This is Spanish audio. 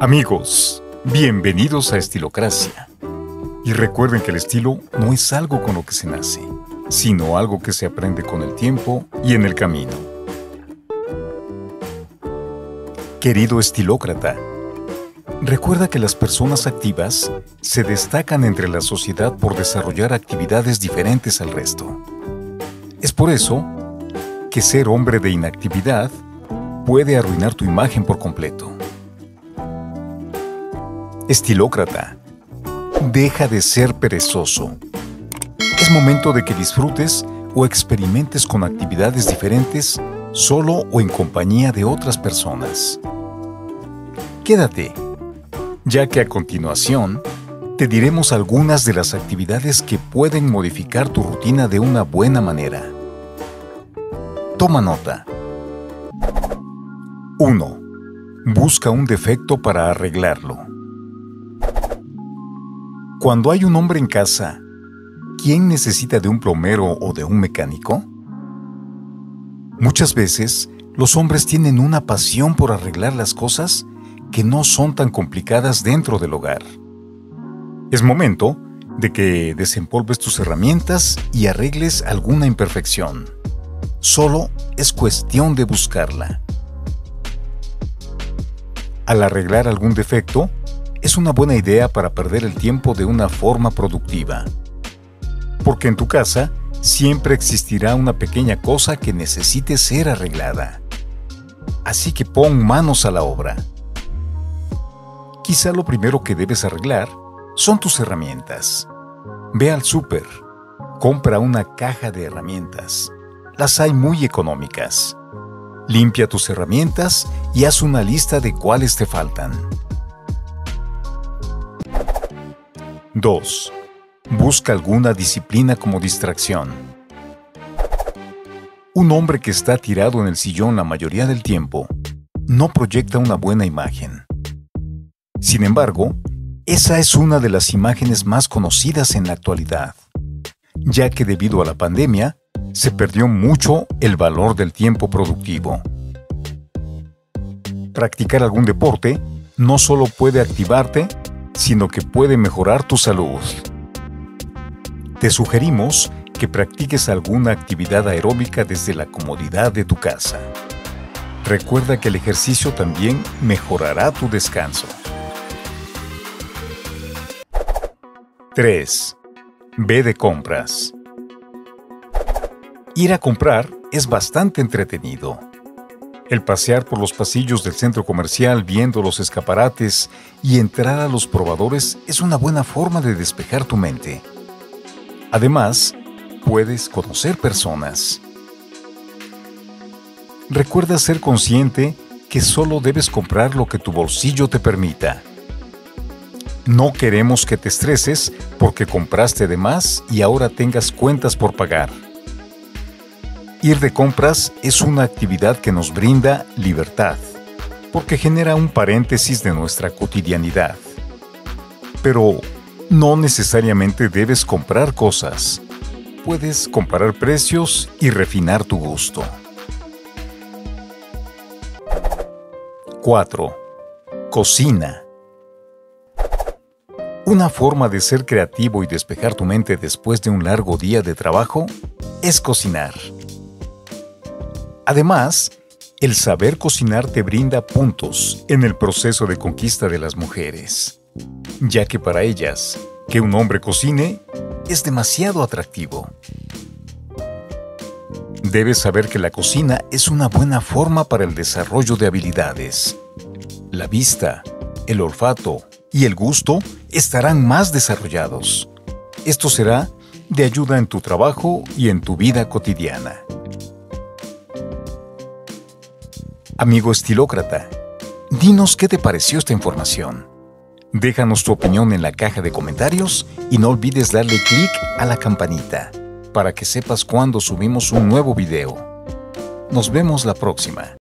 Amigos, bienvenidos a Estilocracia. Y recuerden que el estilo no es algo con lo que se nace, sino algo que se aprende con el tiempo y en el camino. Querido estilócrata, recuerda que las personas activas se destacan entre la sociedad por desarrollar actividades diferentes al resto. Es por eso que ser hombre de inactividad puede arruinar tu imagen por completo. Estilócrata, deja de ser perezoso. Es momento de que disfrutes o experimentes con actividades diferentes solo o en compañía de otras personas. Quédate, ya que a continuación te diremos algunas de las actividades que pueden modificar tu rutina de una buena manera. Toma nota. 1. Busca un defecto para arreglarlo. Cuando hay un hombre en casa, ¿quién necesita de un plomero o de un mecánico? Muchas veces, los hombres tienen una pasión por arreglar las cosas que no son tan complicadas dentro del hogar. Es momento de que desempolves tus herramientas y arregles alguna imperfección. Solo es cuestión de buscarla. Al arreglar algún defecto, es una buena idea para perder el tiempo de una forma productiva. Porque en tu casa siempre existirá una pequeña cosa que necesite ser arreglada. Así que pon manos a la obra. Quizá lo primero que debes arreglar son tus herramientas. Ve al súper, compra una caja de herramientas. Las hay muy económicas. Limpia tus herramientas y haz una lista de cuáles te faltan. 2. Busca alguna disciplina como distracción. Un hombre que está tirado en el sillón la mayoría del tiempo no proyecta una buena imagen. Sin embargo, esa es una de las imágenes más conocidas en la actualidad, ya que debido a la pandemia se perdió mucho el valor del tiempo productivo. Practicar algún deporte no solo puede activarte, sino que puede mejorar tu salud. Te sugerimos que practiques alguna actividad aeróbica desde la comodidad de tu casa. Recuerda que el ejercicio también mejorará tu descanso. 3. Ve de compras. Ir a comprar es bastante entretenido. El pasear por los pasillos del centro comercial viendo los escaparates y entrar a los probadores es una buena forma de despejar tu mente. Además, puedes conocer personas. Recuerda ser consciente que solo debes comprar lo que tu bolsillo te permita. No queremos que te estreses porque compraste de más y ahora tengas cuentas por pagar. Ir de compras es una actividad que nos brinda libertad, porque genera un paréntesis de nuestra cotidianidad. Pero no necesariamente debes comprar cosas. Puedes comparar precios y refinar tu gusto. 4. Cocina. Una forma de ser creativo y despejar tu mente después de un largo día de trabajo es cocinar. Además, el saber cocinar te brinda puntos en el proceso de conquista de las mujeres, ya que para ellas, que un hombre cocine es demasiado atractivo. Debes saber que la cocina es una buena forma para el desarrollo de habilidades. La vista, el olfato y el gusto estarán más desarrollados. Esto será de ayuda en tu trabajo y en tu vida cotidiana. Amigo estilócrata, dinos qué te pareció esta información. Déjanos tu opinión en la caja de comentarios y no olvides darle clic a la campanita para que sepas cuando subimos un nuevo video. Nos vemos la próxima.